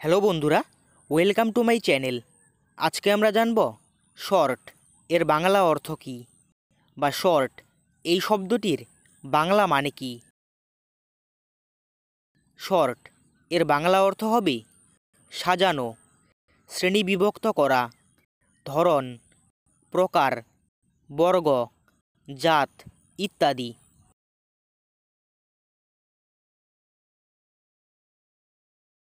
Hello বন্ধুরা, welcome to my channel. আজকে আমরা জানব শর্ট, এর বাংলা অর্থ কী? বা শর্ট, এই শব্দটির বাংলা মানে কি? শর্ট, এর বাংলা অর্থ হবে সাজানো, শ্রেণীবিভক্ত করা, ধরন, প্রকার, বর্গ, জাত, ইত্যাদি।